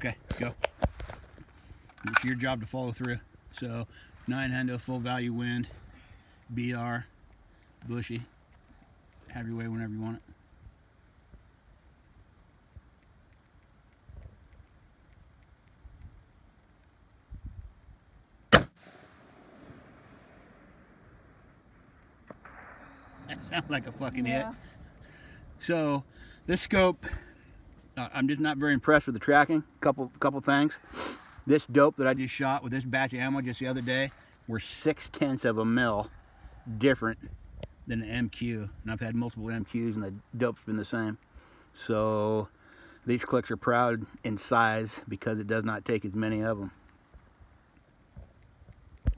Okay, go. It's your job to follow through. So, 9 hundo, full value wind, BR, bushy. Have your way whenever you want it. That sounds like a fucking hit. So this scope, I'm just not very impressed with the tracking. Couple couple things. This dope that I just shot with this batch of ammo just the other day were six tenths of a mil different than the MQ. And I've had multiple MQs and the dope's been the same. So these clicks are proud in size because it does not take as many of them.